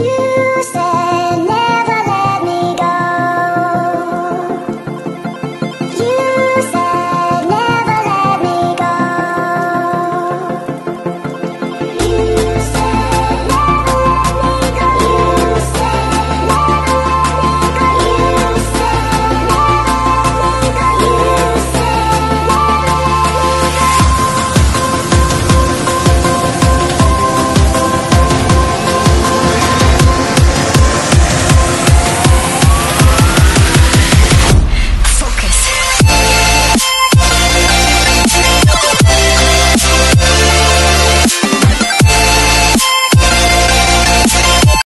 You said